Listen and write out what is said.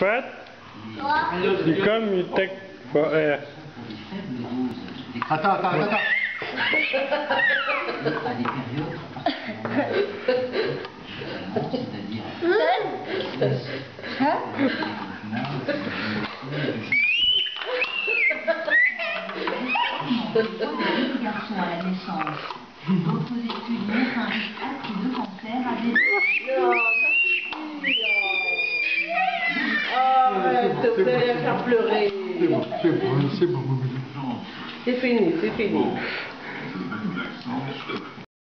fait, c'est comme you take for air. Attends, attends, attends. à des périodes c'est-à-dire garçons à la naissance. D'autres études cancer à des... Allez la faire pleurer. C'est bon, c'est bon, c'est bon. C'est fini, c'est fini. Bon.